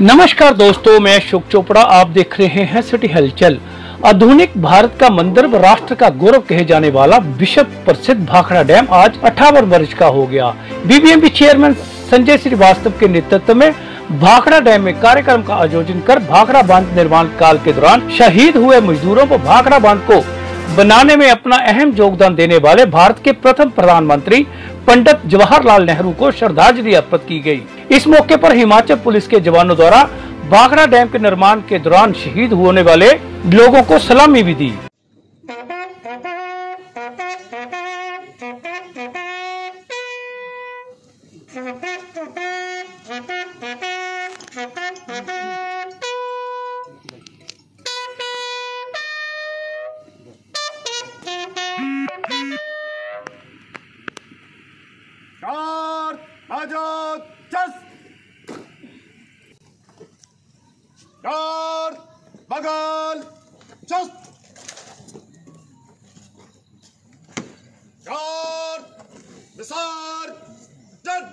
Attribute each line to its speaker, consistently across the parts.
Speaker 1: नमस्कार दोस्तों, मैं अशोक चोपड़ा, आप देख रहे हैं सिटी हलचल आधुनिक भारत का मंदिर राष्ट्र का गौरव कहे जाने वाला विश्व प्रसिद्ध भाखड़ा डैम आज अठावन वर्ष का हो गया बीबीएमपी चेयरमैन संजय श्रीवास्तव के नेतृत्व में भाखड़ा डैम में कार्यक्रम का आयोजन कर भाखड़ा बाँध निर्माण काल के दौरान शहीद हुए मजदूरों को भाखड़ा बाँध को बनाने में अपना अहम योगदान देने वाले भारत के प्रथम प्रधानमंत्री पंडित जवाहरलाल नेहरू को श्रद्धांजलि अर्पित की गई। इस मौके पर हिमाचल पुलिस के जवानों द्वारा भाखड़ा डैम के निर्माण के दौरान शहीद होने वाले लोगों को सलामी भी दी।
Speaker 2: चार विसार डन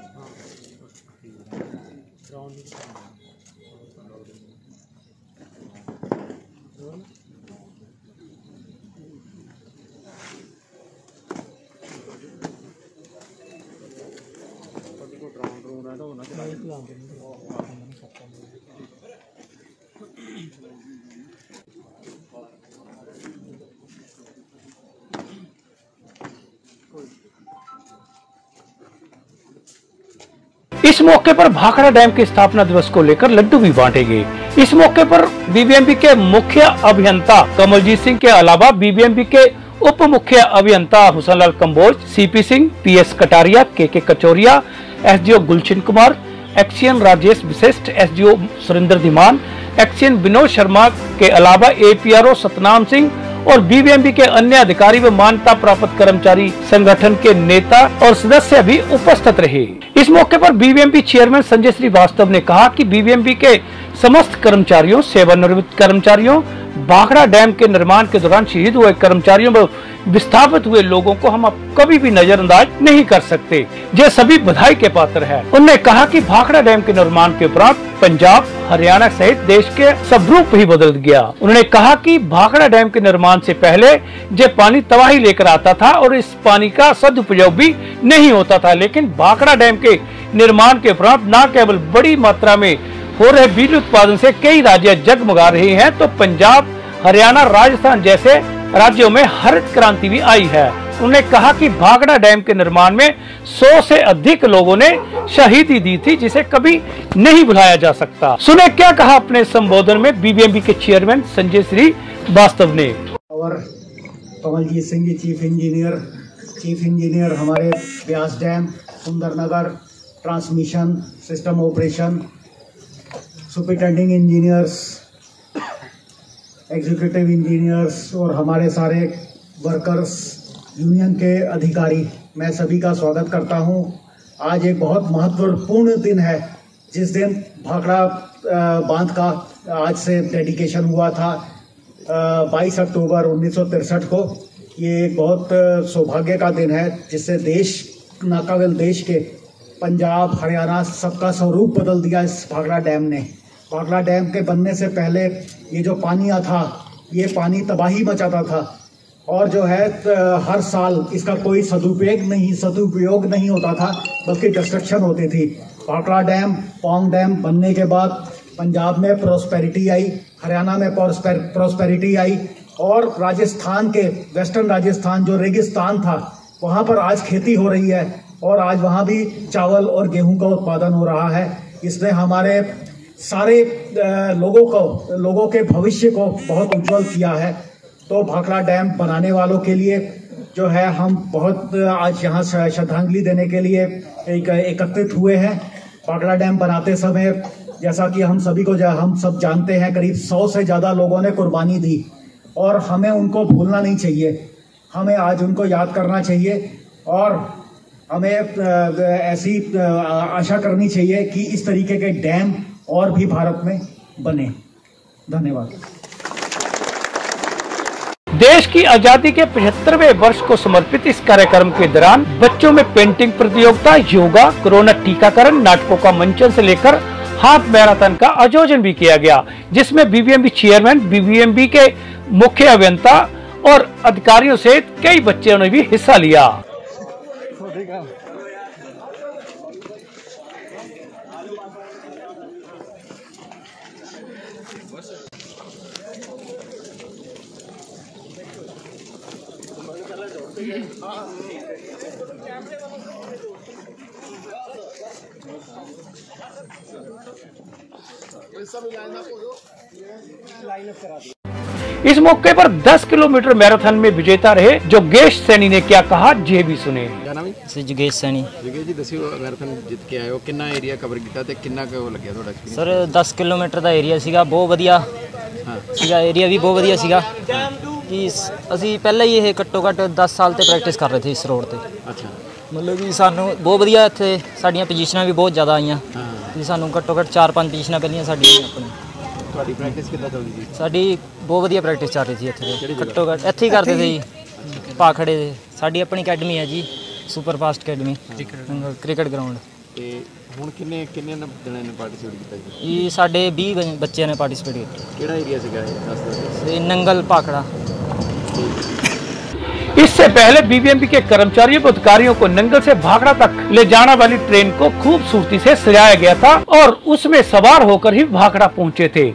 Speaker 1: इस मौके पर भाखड़ा डैम के स्थापना दिवस को लेकर लड्डू भी बांटे गए इस मौके पर बीबीएमपी के मुख्य अभियंता कमलजीत सिंह के अलावा बीबीएमपी के उप मुख्य अभियंता Husanlal Kamboj CP Singh PS Kataria K K Kachauria SDO Gulshan Kumar XEN Rajesh Vishisht SDO Surendra Dhiman XEN Vinod Sharma के अलावा एपीआरओ सतनाम सिंह और बीबीएमबी के अन्य अधिकारी व मान्यता प्राप्त कर्मचारी संगठन के नेता और सदस्य भी उपस्थित रहे। इस मौके पर बीबीएमबी चेयरमैन संजय श्रीवास्तव ने कहा कि बीबीएमबी के समस्त कर्मचारियों, सेवानिवृत्त कर्मचारियों भाखड़ा डैम के निर्माण के दौरान शहीद हुए कर्मचारियों विस्थापित हुए लोगों को हम अब कभी भी नजरअंदाज नहीं कर सकते। ये सभी बधाई के पात्र है। उन्होंने कहा कि भाखड़ा डैम के निर्माण के उपरांत पंजाब, हरियाणा सहित देश के सब रूप ही बदल गया। उन्होंने कहा कि भाखड़ा डैम के निर्माण से पहले ये पानी तबाही लेकर आता था और इस पानी का सदुपयोग भी नहीं होता था। लेकिन भाखड़ा डैम के निर्माण के उपरांत न केवल बड़ी मात्रा में हो रहे बिजली उत्पादन से कई राज्य जगमगा रहे हैं तो पंजाब, हरियाणा, राजस्थान जैसे राज्यों में हरित क्रांति भी आई है। उन्होंने कहा कि भागड़ा डैम के निर्माण में 100 से अधिक लोगों ने शहीदी दी थी, जिसे कभी नहीं भुलाया जा सकता। सुने क्या कहा अपने संबोधन में बीबीएमबी के चेयरमैन संजय श्री वास्तव ने?
Speaker 3: Kamaljeet Singh ji chief engineer chief engineer हमारे Beas dam, Sundernagar transmission system operation superintending engineers, executive engineers और हमारे सारे वर्कर्स, यूनियन के अधिकारी, मैं सभी का स्वागत करता हूँ। आज एक बहुत महत्वपूर्ण दिन है। जिस दिन भाखड़ा बाँध का आज से डेडिकेशन हुआ था बाईस अक्टूबर उन्नीस को। ये एक बहुत सौभाग्य का दिन है, जिससे देश न केवल देश के पंजाब, हरियाणा सबका स्वरूप बदल दिया इस भाखड़ा डैम ने। भाखड़ा डैम के बनने से पहले ये जो पानी था, ये पानी तबाही मचाता था। और जो है हर साल इसका कोई सदुपयोग नहीं सदुपयोग नहीं होता था, बल्कि डिस्ट्रक्शन होती थी। भाखड़ा डैम, पोंग डैम बनने के बाद पंजाब में प्रोस्पेरिटी आई, हरियाणा में प्रोस्पेरिटी आई, और राजस्थान के वेस्टर्न राजस्थान जो रेगिस्तान था, वहाँ पर आज खेती हो रही है, और आज वहाँ भी चावल और गेहूँ का उत्पादन हो रहा है। इसने हमारे सारे लोगों को, लोगों के भविष्य को बहुत उज्जवल किया है। तो भाखड़ा डैम बनाने वालों के लिए जो है, हम बहुत, आज यहाँ श्रद्धांजलि देने के लिए एक, एकत्रित हुए हैं। भाखड़ा डैम बनाते समय जैसा कि हम सभी को, हम सब जानते हैं, करीब सौ से ज़्यादा लोगों ने कुर्बानी दी। और हमें उनको भूलना नहीं चाहिए। हमें आज उनको याद करना चाहिए। और हमें ऐसी आशा करनी चाहिए कि इस तरीके के डैम और भी भारत में बने। धन्यवाद।
Speaker 1: देश की आज़ादी के 75वें वर्ष को समर्पित इस कार्यक्रम के दौरान बच्चों में पेंटिंग प्रतियोगिता योगा कोरोना टीकाकरण नाटकों का मंचन से लेकर हाफ़ मैराथन का आयोजन भी किया गया जिसमें बीबीएमबी चेयरमैन बीबीएमबी के मुख्य अभियंता और अधिकारियों सहित कई बच्चों ने भी हिस्सा लिया। इस मौके पर 10 किलोमीटर मैराथन में विजेता रहे जोगेश सैनी ने क्या कहा ये भी सुने
Speaker 4: ਕਿਆ ਨਾਮ ਹੈ
Speaker 5: ਅਸੀਂ ਜੁਗੇਸ਼ ਸੈਣੀ
Speaker 4: ਜਗੇ ਜੀ ਦੱਸਿਓ ਮੈਰਾਥਨ ਜਿੱਤ ਕੇ ਆਏ ਹੋ ਕਿੰਨਾ ਏਰੀਆ ਕਵਰ ਕੀਤਾ ਤੇ ਕਿੰਨਾ ਕੁ ਲੱਗਿਆ ਤੁਹਾਡਾ ਐਕਸਪੀਰੀਅੰਸ
Speaker 5: ਸਰ 10 ਕਿਲੋਮੀਟਰ ਦਾ ਏਰੀਆ ਸੀਗਾ ਬਹੁਤ ਵਧੀਆ
Speaker 4: ਹਾਂ
Speaker 5: ਸੀਗਾ ਏਰੀਆ ਵੀ ਬਹੁਤ ਵਧੀਆ ਸੀਗਾ ਕਿ ਸ- ਅਸੀਂ ਪਹਿਲਾਂ ਹੀ ਇਹ ਘੱਟੋ ਘੱਟ 10 ਸਾਲ ਤੇ ਪ੍ਰੈਕਟਿਸ ਕਰ ਰਹੇ ਸੀ ਇਸ ਰੋਡ ਤੇ।
Speaker 4: ਅੱਛਾ।
Speaker 5: ਮਤਲਬ ਕਿ ਸਾਨੂੰ ਬਹੁਤ ਵਧੀਆ ਇੱਥੇ ਸਾਡੀਆਂ ਪੋਜੀਸ਼ਨਾਂ ਵੀ ਬਹੁਤ ਜ਼ਿਆਦਾ ਆਈਆਂ।
Speaker 4: ਹਾਂ।
Speaker 5: ਕਿ ਸਾਨੂੰ ਘੱਟੋ ਘੱਟ 4-5 ਪੋਜੀਸ਼ਨਾਂ ਪਹਿਲੀਆਂ ਸਾਡੀਆਂ ਆਈਆਂ ਆਪਣੀ
Speaker 4: ਤੁਹਾਡੀ ਪ੍ਰੈਕਟਿਸ ਕਿੱਦਾਂ ਚੱਲਦੀ ਸੀ?
Speaker 5: ਸਾਡੀ ਬਹੁਤ ਵਧੀਆ ਪ੍ਰੈਕਟਿਸ ਚੱਲ ਰਹੀ ਸੀ ਇੱਥੇ ਤੇ। ਘੱਟੋ ਘੱਟ ਇੱਥੇ ਹੀ ਕਰਦੇ ਸੀ। ਜੀ ਪਾਖੜੇ ਦੇ। ਸਾਡੀ ਆਪਣੀ ਅਕੈਡਮੀ ਹੈ ਜੀ super fast academy cricket ground
Speaker 4: ਤੇ ਹੁਣ ਕਿੰਨੇ ਕਿੰਨੇ ਨ- ਜਣਿਆਂ ਨੇ ਪਾਰਟਿਸਿਪੇਟ ਕੀਤਾ ਜੀ?
Speaker 5: ਇਹ ਸਾਡੇ 20 ਬ- ਬੱਚਿਆਂ ਨੇ ਪਾਰਟਿਸਿਪੇਟ ਕੀਤਾ।
Speaker 4: ਕਿਹੜਾ ਏਰੀਆ ਸੀਗਾ ਇਹ? ਦੱਸ ਦਿਓ।
Speaker 5: ਤੇ ਨੰਗਲ ਪਾਖੜਾ।
Speaker 1: इससे पहले बीबीएमपी के कर्मचारियों व अधिकारियों को नंगल से भाखड़ा तक ले जाने वाली ट्रेन को खूबसूरती से सजाया गया था और उसमें सवार होकर ही भाखड़ा पहुँचे थे।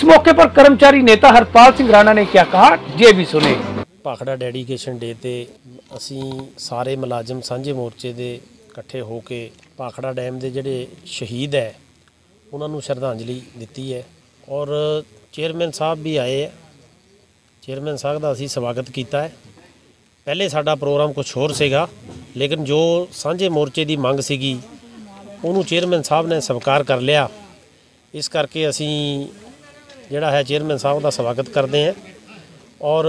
Speaker 1: इस मौके पर कर्मचारी नेता हरपाल सिंह राणा ने क्या कहा ये भी सुने
Speaker 6: ਭਾਖੜਾ ਡੈਡੀਕੇਸ਼ਨ ਡੇ ਤੇ ਅਸੀਂ ਸਾਰੇ ਮੁਲਾਜ਼ਮ ਸਾਂਝੇ ਮੋਰਚੇ ਦੇ ਇਕੱਠੇ ਹੋ ਕੇ ਭਾਖੜਾ ਡੈਮ ਦੇ ਜਿਹੜੇ ਸ਼ਹੀਦ ਹੈ ਉਹਨਾਂ ਨੂੰ ਸ਼ਰਧਾਂਜਲੀ ਦਿੱਤੀ ਹੈ ਔਰ ਚੇਅਰਮੈਨ ਸਾਹਿਬ ਵੀ ਆਏ ਹੈ ਚੇਅਰਮੈਨ ਸਾਹਿਬ ਦਾ ਅਸੀਂ ਸਵਾਗਤ ਕੀਤਾ ਹੈ ਪਹਿਲੇ ਸਾਡਾ ਪ੍ਰੋਗਰਾਮ ਕੁਝ ਹੋਰ ਸੀਗਾ ਲੇਕਿਨ ਜੋ ਸਾਂਝੇ ਮੋਰਚੇ ਦੀ ਮੰਗ ਸੀਗੀ ਉਹਨੂੰ ਚੇਅਰਮੈਨ ਸਾਹਿਬ ਨੇ ਸਵੀਕਾਰ ਕਰ ਲਿਆ ਇਸ ਕਰਕੇ ਅਸੀਂ ਜਿਹੜਾ ਹੈ ਚੇਅਰਮੈਨ ਸਾਹਿਬ ਦਾ ਸਵਾਗਤ ਕਰਦੇ ਹਾਂ। ਔਰ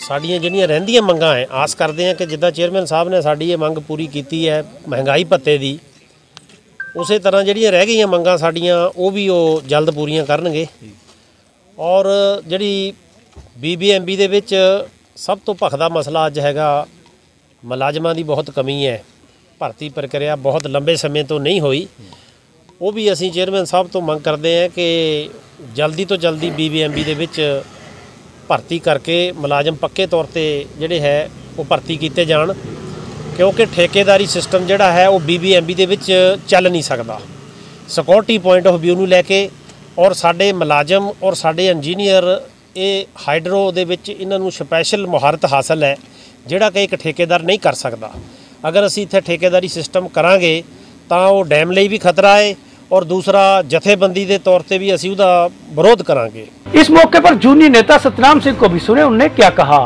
Speaker 6: ਸਾਡੀਆਂ ਜਿਹੜੀਆਂ ਰਹਿੰਦੀਆਂ ਮੰਗਾਂ ਹੈ, ਆਸ ਕਰਦੇ ਹਾਂ ਕਿ ਜਿੱਦਾਂ ਚੇਅਰਮੈਨ ਸਾਹਿਬ ਨੇ ਸਾਡੀ ਇਹ ਮੰਗ ਪੂਰੀ ਕੀਤੀ ਹੈ ਮਹਿੰਗਾਈ ਭੱਤੇ ਦੀ, ਉਸੇ ਤਰ੍ਹਾਂ ਜਿਹੜੀਆਂ ਰਹਿ ਗਈਆਂ ਮੰਗਾਂ ਸਾਡੀਆਂ, ਉਹ ਵੀ ਉਹ ਜਲਦ ਪੂਰੀਆਂ ਕਰਨਗੇ। ਔਰ ਜਿਹੜੀ ਬੀਬੀਐਮਬੀ ਦੇ ਵਿੱਚ ਸਭ ਤੋਂ ਭਖਦਾ ਮਸਲਾ ਅੱਜ ਹੈਗਾ, ਮੁਲਾਜ਼ਮਾਂ ਦੀ ਬਹੁਤ ਕਮੀ ਹੈ। ਭਰਤੀ ਪ੍ਰਕਿਰਿਆ ਬਹੁਤ ਲੰਬੇ ਸਮੇਂ ਤੋਂ ਨਹੀਂ ਹੋਈ। ਉਹ ਵੀ ਅਸੀਂ ਚੇਅਰਮੈਨ ਸਾਹਿਬ ਤੋਂ ਮੰਗ ਕਰਦੇ ਹਾਂ ਕਿ ਜਲਦੀ ਤੋਂ ਜਲਦੀ ਬੀਬੀਐਮਬੀ ਦੇ ਵਿੱਚ ਭਰਤੀ ਕਰਕੇ ਮੁਲਾਜ਼ਮ ਪੱਕੇ ਤੌਰ ਤੇ ਜਿਹੜੇ ਹੈ ਉਹ ਭਰਤੀ ਕੀਤੇ ਜਾਣ, ਕਿਉਂਕਿ ਠੇਕੇਦਾਰੀ ਸਿਸਟਮ ਜਿਹੜਾ ਹੈ ਉਹ ਬੀਬੀਐਮਬੀ ਦੇ ਵਿੱਚ ਚੱਲ ਨਹੀਂ ਸਕਦਾ। ਸਿਕਿਉਰਿਟੀ ਪੁਆਇੰਟ ਆਫ ਵਿਊ ਨੂੰ ਲੈ ਕੇ ਔਰ ਸਾਡੇ ਮੁਲਾਜ਼ਮ ਔਰ ਸਾਡੇ ਇੰਜੀਨੀਅਰ ਇਹ ਹਾਈਡਰੋ ਦੇ ਵਿੱਚ ਇਹਨਾਂ ਨੂੰ ਸਪੈਸ਼ਲ ਮੁਹਾਰਤ ਹਾਸਲ ਹੈ, ਜਿਹੜਾ ਕਿ ਇੱਕ ਠੇਕੇਦਾਰ ਨਹੀਂ ਕਰ ਸਕਦਾ। ਅਗਰ ਅਸੀਂ ਇੱਥੇ ਠੇਕੇਦਾਰੀ ਸਿਸਟਮ ਕਰਾਂਗੇ, ਤਾਂ ਉਹ ਡੈਮ ਲਈ ਵੀ ਖਤਰਾ ਹੈ ਔਰ ਦੂਸਰਾ ਜਥੇਬੰਦੀ ਦੇ ਤੌਰ ਤੇ ਵੀ ਅਸੀਂ ਉਹਦਾ ਵਿਰੋਧ ਕਰਾਂਗੇ।
Speaker 1: ਇਸ ਮੌਕੇ ਪਰ ਜੂਨੀ ਨੇਤਾ ਸਤਨਾਮ ਸਿੰਘ ਕੋ ਵੀ ਸੁਣੇ ਉਹਨੇ ਕੀ ਕਿਹਾ?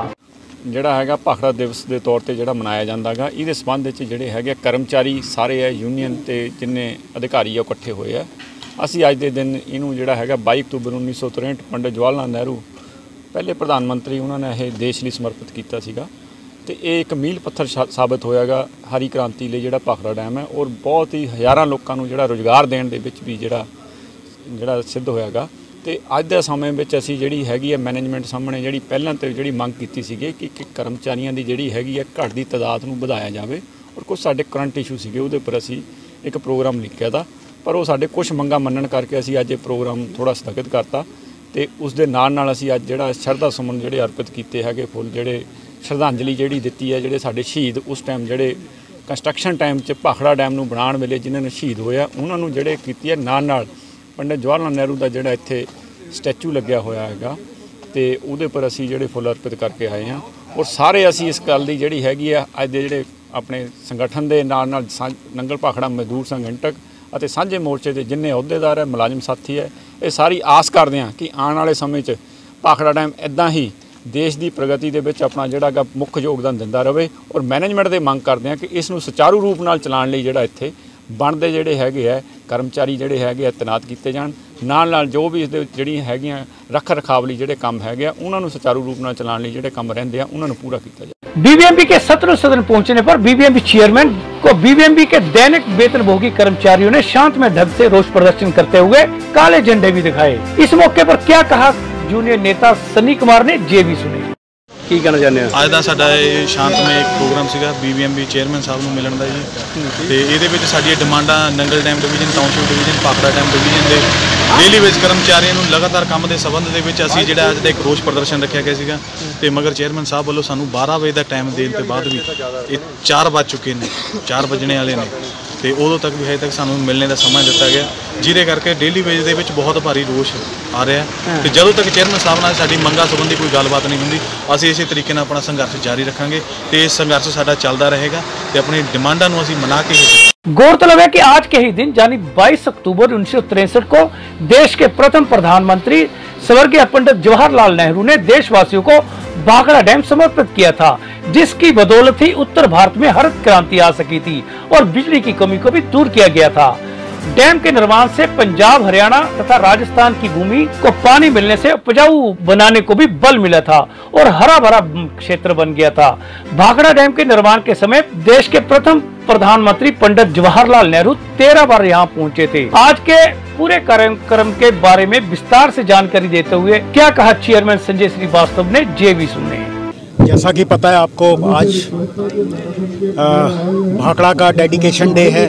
Speaker 7: ਜਿਹੜਾ ਹੈਗਾ ਭਾਖੜਾ ਦਿਵਸ ਦੇ ਤੌਰ ਤੇ ਜਿਹੜਾ ਮਨਾਇਆ ਜਾਂਦਾਗਾ ਇਹਦੇ ਸਬੰਧ ਵਿੱਚ ਜਿਹੜੇ ਹੈਗੇ ਕਰਮਚਾਰੀ ਸਾਰੇ ਹੈ ਯੂਨੀਅਨ ਤੇ ਜਿੰਨੇ ਅਧਿਕਾਰੀ ਆ ਇਕੱਠੇ ਹੋਏ ਆ। ਅਸੀਂ ਅੱਜ ਦੇ ਦਿਨ ਇਹਨੂੰ ਜਿਹੜਾ ਹੈਗਾ 22 ਅਕਤੂਬਰ 1963 ਪੰਡਿਤ ਜਵਾਹਰ ਲਾਲ ਨਹਿਰੂ ਪਹਿਲੇ ਪ੍ਰਧਾਨ ਮੰਤਰੀ ਉਹਨਾਂ ਨੇ ਇਹ ਦੇਸ਼ ਲਈ ਸਮਰਪਿਤ ਕੀਤਾ ਸੀਗਾ। ਤੇ ਇਹ ਇੱਕ ਮੀਲ ਪੱਥਰ ਸ਼ਾ- ਸਾਬਤ ਹੋਇਆਗਾ ਹਰੀ ਕ੍ਰਾਂਤੀ ਲਈ ਜਿਹੜਾ ਭਾਖੜਾ ਡੈਮ ਹੈ ਔਰ ਬਹੁਤ ਹੀ ਹਜ਼ਾਰਾਂ ਲੋਕਾਂ ਨੂੰ ਜਿਹੜਾ ਰੋਜ਼ਗਾਰ ਦੇਣ ਦੇ ਵਿੱਚ ਵੀ ਜਿਹੜਾ ਜਿਹੜਾ ਸਿੱਧ ਹੋਇਆਗਾ। ਤੇ ਅੱਜ ਦੇ ਸਮੇਂ ਵਿੱਚ ਅਸੀਂ ਜਿਹੜੀ ਹੈਗੀ ਹੈ ਮੈਨੇਜਮੈਂਟ ਸਾਹਮਣੇ ਜਿਹੜੀ ਪਹਿਲਾਂ ਤੇ ਜਿਹੜੀ ਮੰਗ ਕੀਤੀ ਸੀਗੀ ਕਿ ਕਿ ਕਰਮਚਾਰੀਆਂ ਦੀ ਜਿਹੜੀ ਹੈਗੀ ਹੈ ਘੱਟ ਦੀ ਤਾਦਾਦ ਨੂੰ ਵਧਾਇਆ ਜਾਵੇ ਔਰ ਕੁਝ ਸਾਡੇ ਕਰੰਟ ਇਸ਼ੂ ਸੀਗੇ ਉਹਦੇ ਉੱਪਰ ਅਸੀਂ ਇੱਕ ਪ੍ਰੋਗਰਾਮ ਲਿਖਿਆ ਤਾ। ਪਰ ਉਹ ਸਾਡੇ ਕੁਝ ਮੰਗਾਂ ਮੰਨਣ ਕਰਕੇ ਅਸੀਂ ਅੱਜ ਇਹ ਪ੍ਰੋਗਰਾਮ ਥੋੜਾ ਸਥਗਿਤ ਕਰਤਾ ਤੇ ਉਸ ਦੇ ਨਾਲ ਨਾਲ ਅਸੀਂ ਅੱਜ ਜਿਹੜਾ ਸ਼ਰਧਾ ਸੁਮਨ ਜਿਹੜੇ ਅਰਪਿਤ ਕੀਤੇ ਹੈਗੇ ਫੁੱਲ ਜਿਹੜੇ ਸ਼ਰਧਾਂਜਲੀ ਜਿਹੜੀ ਦਿੱਤੀ ਹੈ, ਜਿਹੜੇ ਸਾਡੇ ਸ਼ਹੀਦ ਉਸ ਟਾਈਮ ਜਿਹੜੇ ਕੰਸਟਰਕਸ਼ਨ ਟਾਈਮ 'ਚ ਭਾਖੜਾ ਡੈਮ ਨੂੰ ਬਣਾਉਣ ਵੇਲੇ ਜਿਨ੍ਹਾਂ ਨੇ ਸ਼ਹੀਦ ਹੋਇਆ, ਉਹਨਾਂ ਨੂੰ ਜਿਹੜੇ ਕੀਤੀ ਹੈ ਨਾਲ ਨਾਲ ਪੰਡਿਤ ਜਵਾਹਰ ਲਾਲ ਨਹਿਰੂ ਦਾ ਜਿਹੜਾ ਇੱਥੇ ਸਟੈਚੂ ਲੱਗਿਆ ਹੋਇਆ ਹੈਗਾ ਤੇ ਉਹਦੇ ਪਰ ਅਸੀਂ ਜਿਹੜੇ ਫੁੱਲ ਅਰਪਿਤ ਕਰਕੇ ਆਏ ਹਾਂ ਔਰ ਸਾਰੇ ਅਸੀਂ ਇਸ ਗੱਲ ਦੀ ਜਿਹੜੀ ਹੈਗੀ ਆ, ਅੱਜ ਦੇ ਜਿਹੜੇ ਆਪਣੇ ਸੰਗਠਨ ਦੇ ਨਾਲ ਨਾਲ ਸਾਂਝ- ਨੰਗਲ ਭਾਖੜਾ ਮਜ਼ਦੂਰ ਸੰਗਠਕ ਅਤੇ ਸਾਂਝੇ ਮੋਰਚੇ ਦੇ ਜਿੰਨੇ ਅਹੁਦੇਦਾਰ ਹੈ, ਮੁਲਾਜ਼ਮ ਸਾਥੀ ਹੈ, ਇਹ ਸਾਰੀ ਆਸ ਕਰਦੇ ਹਾਂ ਕਿ ਆਉਣ ਵਾਲੇ ਸਮੇਂ 'ਚ ਭਾਖੜਾ ਡੈਮ ਇਦਾਂ ਹੀ ਦੇਸ਼ ਦੀ ਪ੍ਰਗਤੀ ਦੇ ਵਿੱਚ ਆਪਣਾ ਜਿਹੜਾ ਗਾ ਮੁੱਖ ਯੋਗਦਾਨ ਦਿੰਦਾ ਰਹੇ ਔਰ ਮੈਨੇਜਮੈਂਟ ਦੇ ਮੰਗ ਕਰਦੇ ਹਾਂ ਕਿ ਇਸ ਨੂੰ ਸੁਚਾਰੂ ਰੂਪ ਨਾਲ ਚਲਾਉਣ ਲਈ ਜਿਹੜਾ ਇੱਥੇ ਬਣਦੇ ਜਿਹੜੇ ਹੈਗੇ ਆ ਕਰਮਚਾਰੀ ਜਿਹੜੇ ਹੈਗੇ ਆ ਤੈਨਾਤ ਕੀਤੇ ਜਾਣ ਨਾਲ ਨਾਲ ਜੋ ਵੀ ਇਸ ਦੇ ਵਿੱਚ ਜਿਹੜੀਆਂ ਹੈਗੀਆਂ ਰੱਖ ਰਖਾਵ ਲਈ ਜਿਹੜੇ ਕੰਮ ਹੈਗੇ ਆ ਉਹਨਾਂ ਨੂੰ ਸੁਚਾਰੂ ਰੂਪ ਨਾਲ ਚਲਾਉਣ ਲਈ ਜਿਹੜੇ ਕੰਮ ਰਹਿੰਦੇ ਆ ਉਹਨਾਂ ਨੂੰ ਪੂਰਾ ਕੀਤਾ ਜਾਵੇ
Speaker 1: बीबीएमपी के सत्र सदन पहुंचने पर बीबीएमपी चेयरमैन को बीबीएमपी के दैनिक वेतनभोगी कर्मचारियों ने शांतमय ढंग से रोष प्रदर्शन करते हुए काले झंडे भी दिखाए इस मौके पर क्या कहा ਜੂਨੀਅਰ ਨੇਤਾ ਸਨੀ ਕੁਮਾਰ ਨੇ ਜੇ ਵੀ ਸੁਣੀ।
Speaker 7: ਕੀ ਕਹਿਣਾ ਚਾਹੁੰਦੇ ਹੋ?
Speaker 8: ਅੱਜ ਦਾ ਸਾਡਾ ਇਹ ਸ਼ਾਂਤਮਈ ਪ੍ਰੋਗਰਾਮ ਸੀਗਾ ਬੀਬੀਐਮਬੀ ਚੇਅਰਮੈਨ ਸਾਹਿਬ ਨੂੰ ਮਿਲਣ ਦਾ ਜੀ। ਤੇ ਇਹਦੇ ਵਿੱਚ ਸਾਡੀਆਂ ਡਿਮਾਂਡਾਂ Nangal dam division township division Bhakra dam division ਦੇ ਡੇਲੀ ਵੇਜ ਕਰਮਚਾਰੀਆਂ ਨੂੰ ਲਗਾਤਾਰ ਕੰਮ ਦੇ ਸੰਬੰਧ ਦੇ ਵਿੱਚ ਅਸੀਂ ਜਿਹੜਾ ਅੱਜ ਦਾ ਇੱਕ ਰੋਸ ਪ੍ਰਦਰਸ਼ਨ ਰੱਖਿਆ ਗਿਆ ਸੀਗਾ। ਤੇ ਮਗਰ ਚੇਅਰਮੈਨ ਸਾਹਿਬ ਵੱਲੋਂ ਸਾਨੂੰ 12 ਵਜੇ ਦਾ ਟਾਈਮ ਦੇਣ ਤੋਂ ਬਾਅਦ ਵੀ ਇਹ 4 ਵੱਜ ਚੁੱਕੇ ਨੇ 4 ਵਜਣੇ ਵਾਲੇ ਨੇ। ਤੇ ਉਦੋਂ ਤੱਕ ਵੀ ਹਜੇ ਤੱਕ ਸਾਨੂੰ ਮਿਲਣੇ ਦਾ ਸਮਾਂ ਦਿੱਤਾ ਗਿਆ। ਜਿਹਦੇ ਕਰਕੇ ਡੇਲੀ ਵੇਜ ਦੇ ਵਿੱਚ ਬਹੁਤ ਭਾਰੀ ਰੋਸ਼ ਆ ਰਿਹਾ ਤੇ ਜਦੋਂ ਤੱਕ ਚੇਅਰਮੈਨ ਸਾਹਿਬ ਨਾਲ ਸਾਡੀ ਮੰਗਾਂ ਸੰਬੰਧੀ ਕੋਈ ਗੱਲਬਾਤ ਨਹੀਂ ਹੁੰਦੀ ਅਸੀਂ ਇਸੇ ਤਰੀਕੇ ਨਾਲ ਆਪਣਾ ਸੰਘਰਸ਼ ਜਾਰੀ ਰੱਖਾਂਗੇ ਤੇ ਇਹ ਸੰਘਰਸ਼ ਸਾਡਾ ਚੱਲਦਾ ਰਹੇਗਾ ਤੇ ਆਪਣੀ ਡਿਮਾਂਡਾਂ ਨੂੰ ਅਸੀਂ ਮਨਾ ਕੇ
Speaker 1: गौरतलब है कि आज के ही दिन, यानी 22 अक्टूबर उन्नीस को, देश के प्रथम प्रधानमंत्री स्वर्गीय पंडित जवाहरलाल नेहरू ने देशवासियों को भाखड़ा डैम समर्पित किया था, जिसकी बदौलत ही उत्तर भारत में हरित क्रांति आ सकी थी और बिजली की कमी को भी दूर किया गया था। डैम के निर्माण से पंजाब, हरियाणा तथा राजस्थान की भूमि को पानी मिलने से उपजाऊ बनाने को भी बल मिला था और हरा भरा क्षेत्र बन गया था। भाखड़ा डैम के निर्माण के समय देश के प्रथम प्रधानमंत्री पंडित जवाहरलाल नेहरू तेरह बार यहाँ पहुँचे थे। आज के पूरे कार्यक्रम के बारे में विस्तार से जानकारी देते हुए क्या कहा चेयरमैन संजय श्रीवास्तव ने जे भी सुने
Speaker 3: जैसा कि पता है आपको आज भाखड़ा का डेडिकेशन डे है।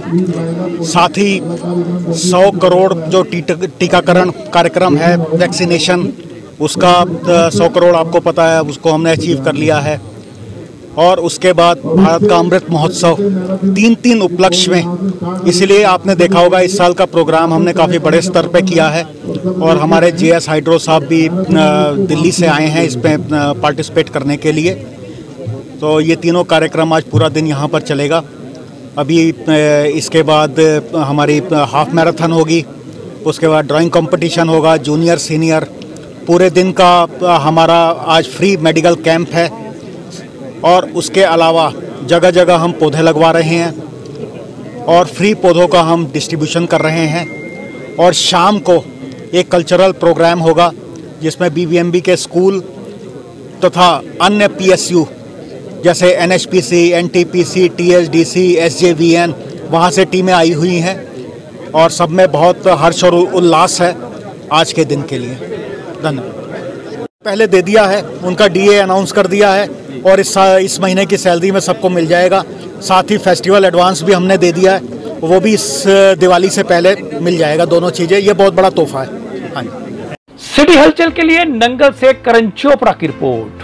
Speaker 3: साथ ही 100 करोड़ जो टीकाकरण कार्यक्रम है वैक्सीनेशन उसका अ, 100 करोड़ आपको पता है उसको हमने अचीव कर लिया है। और उसके बाद भारत का अमृत महोत्सव तीन तीन उपलक्ष्य में। इसलिए आपने देखा होगा, इस साल का प्रोग्राम हमने काफ़ी बड़े स्तर पे किया है और हमारे जे एस हाइड्रो साहब भी दिल्ली से आए हैं इस पे पार्टिसिपेट करने के लिए। तो ये तीनों कार्यक्रम आज पूरा दिन यहाँ पर चलेगा। अभी इसके बाद हमारी हाफ़ मैराथन होगी, उसके बाद ड्राइंग कंपटीशन होगा, जूनियर, सीनियर। पूरे दिन का हमारा आज फ्री मेडिकल कैंप है। और उसके अलावा जगह जगह हम पौधे लगवा रहे हैं और फ्री पौधों का हम डिस्ट्रीब्यूशन कर रहे हैं और शाम को एक कल्चरल प्रोग्राम होगा जिसमें बीबीएमबी के स्कूल तथा अन्य पीएसयू जैसे एनएचपीसी, एनटीपीसी, टीएसडीसी, एसजेवीएन वहाँ से टीमें आई हुई हैं और सब में बहुत हर्ष और उल्लास है आज के दिन के लिए। धन्यवाद। पहले दे दिया है उनका डीए अनाउंस कर दिया है। और इस इस महीने की सैलरी में सबको मिल जाएगा। साथ ही फेस्टिवल एडवांस भी हमने दे दिया है। वो भी इस, दिवाली से पहले मिल जाएगा, दोनों चीज़ें। ये बहुत बड़ा तोहफा है। हाँ
Speaker 1: सिटी हलचल के लिए नंगल से करण चोपड़ा की रिपोर्ट।